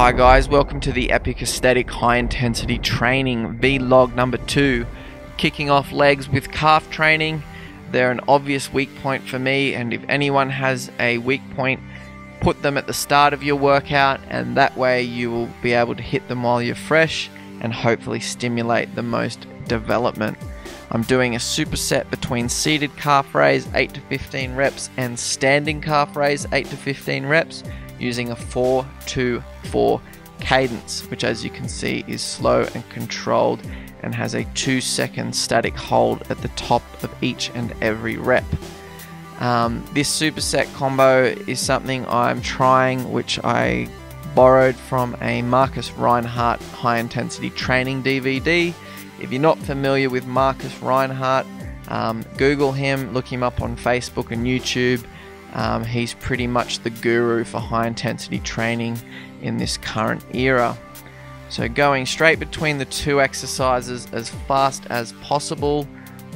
Hi guys, welcome to the Epic Aesthetic High Intensity Training vlog number 2. Kicking off legs with calf training. They're an obvious weak point for me and if anyone has a weak point, put them at the start of your workout and that way you will be able to hit them while you're fresh and hopefully stimulate the most development. I'm doing a superset between seated calf raise 8 to 15 reps and standing calf raise 8 to 15 reps using a 4 2 4 cadence, which as you can see is slow and controlled and has a 2 second static hold at the top of each and every rep. Um, this superset combo is something I'm trying, which I borrowed from a Markus Reinhardt high intensity training DVD. If you're not familiar with Markus Reinhardt, um, Google him, look him up on Facebook and YouTube. Um, he's pretty much the guru for high intensity training in this current era. So, going straight between the two exercises as fast as possible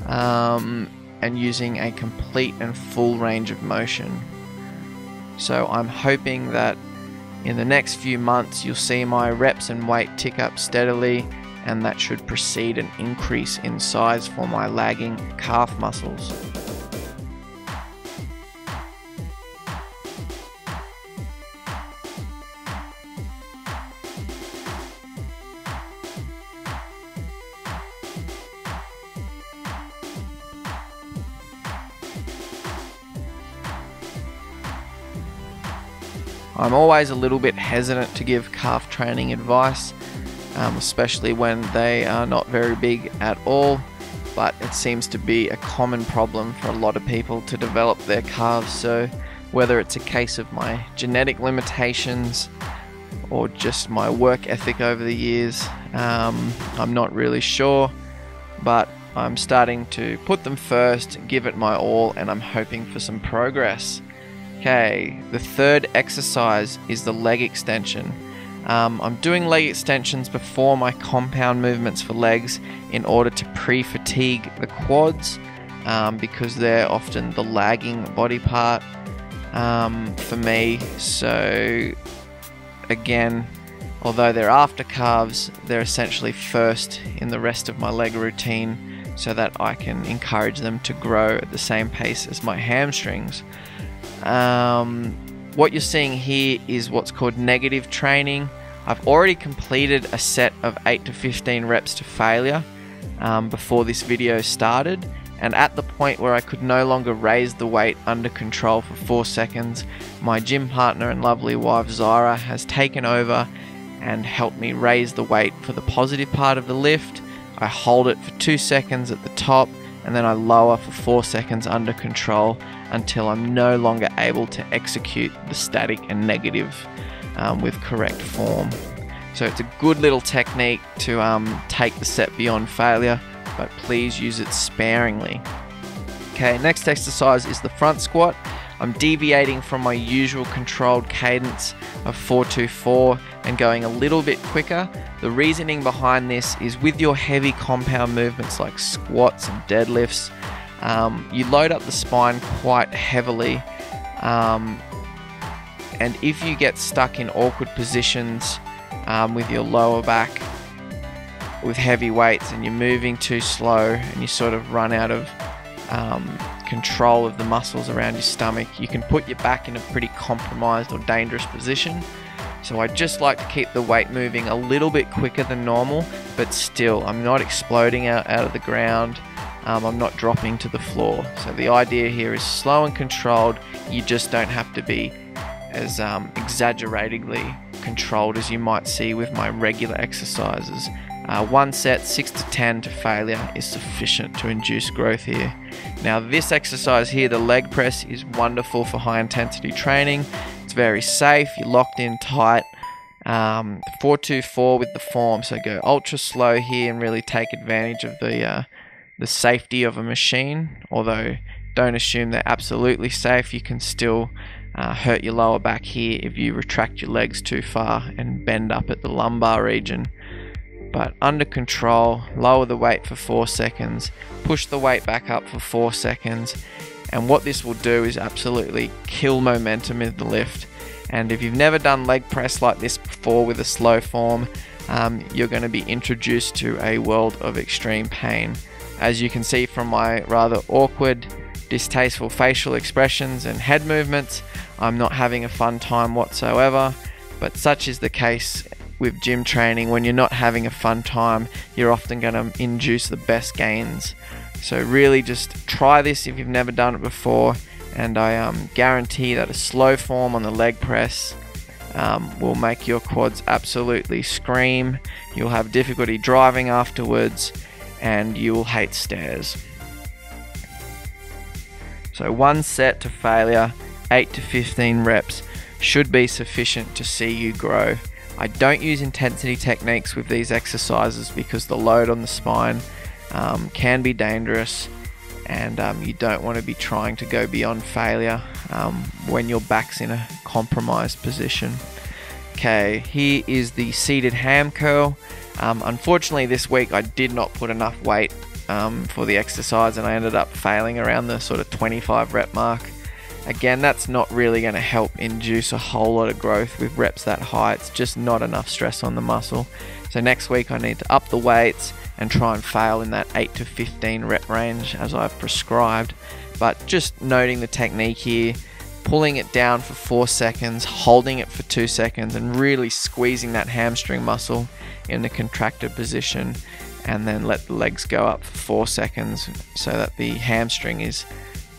um, and using a complete and full range of motion. So, I'm hoping that in the next few months you'll see my reps and weight tick up steadily, and that should precede an increase in size for my lagging calf muscles. I'm always a little bit hesitant to give calf training advice, um, especially when they are not very big at all. But it seems to be a common problem for a lot of people to develop their calves. So, whether it's a case of my genetic limitations or just my work ethic over the years, um, I'm not really sure. But I'm starting to put them first, give it my all, and I'm hoping for some progress. Okay, the third exercise is the leg extension. Um, I'm doing leg extensions before my compound movements for legs in order to pre fatigue the quads um, because they're often the lagging body part um, for me. So, again, although they're after calves, they're essentially first in the rest of my leg routine so that I can encourage them to grow at the same pace as my hamstrings. Um, what you're seeing here is what's called negative training. I've already completed a set of 8 to 15 reps to failure um, before this video started and at the point where I could no longer raise the weight under control for 4 seconds, my gym partner and lovely wife Zara has taken over and helped me raise the weight for the positive part of the lift. I hold it for 2 seconds at the top and then I lower for 4 seconds under control until I'm no longer able to execute the static and negative um, with correct form. So it's a good little technique to um, take the set beyond failure, but please use it sparingly. Okay, next exercise is the front squat. I'm deviating from my usual controlled cadence of 424 and going a little bit quicker. The reasoning behind this is with your heavy compound movements like squats and deadlifts, um, you load up the spine quite heavily. Um, and if you get stuck in awkward positions um, with your lower back with heavy weights and you're moving too slow and you sort of run out of um, control of the muscles around your stomach, you can put your back in a pretty compromised or dangerous position. So I just like to keep the weight moving a little bit quicker than normal, but still I'm not exploding out, out of the ground. Um, I'm not dropping to the floor. So the idea here is slow and controlled. You just don't have to be as um, exaggeratingly controlled as you might see with my regular exercises. Uh, one set, 6 to 10 to failure, is sufficient to induce growth here. Now, this exercise here, the leg press, is wonderful for high intensity training. It's very safe, you're locked in tight. Um, 424 with the form, so go ultra slow here and really take advantage of the, uh, the safety of a machine. Although, don't assume they're absolutely safe, you can still uh, hurt your lower back here if you retract your legs too far and bend up at the lumbar region but under control, lower the weight for 4 seconds, push the weight back up for 4 seconds, and what this will do is absolutely kill momentum in the lift And if you've never done leg press like this before with a slow form, um, you're going to be introduced to a world of extreme pain. As you can see from my rather awkward, distasteful facial expressions and head movements, I'm not having a fun time whatsoever. But such is the case with gym training. When you're not having a fun time, you're often going to induce the best gains. So, really, just try this if you've never done it before, and I um, guarantee that a slow form on the leg press um, will make your quads absolutely scream. You'll have difficulty driving afterwards, and you will hate stairs. So, one set to failure, 8 to 15 reps, should be sufficient to see you grow. I don't use intensity techniques with these exercises because the load on the spine um, can be dangerous and um, you don't want to be trying to go beyond failure um, when your back's in a compromised position. Okay, here is the seated ham curl. Um, unfortunately, this week I did not put enough weight um, for the exercise and I ended up failing around the sort of 25 rep mark. Again, that's not really going to help induce a whole lot of growth with reps that high. It's just not enough stress on the muscle. So next week I need to up the weights and try and fail in that 8 to 15 rep range as I've prescribed. But just noting the technique here, pulling it down for 4 seconds, holding it for 2 seconds, and really squeezing that hamstring muscle in the contracted position, and then let the legs go up for 4 seconds so that the hamstring is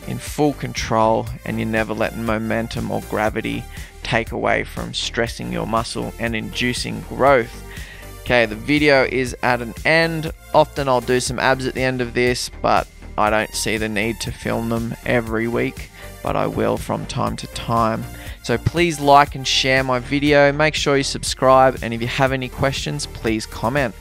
in full control and you're never letting momentum or gravity take away from stressing your muscle and inducing growth. Okay, the video is at an end. Often I'll do some abs at the end of this, but I don't see the need to film them every week, but I will from time to time. So please like and share my video. Make sure you subscribe, and if you have any questions, please comment.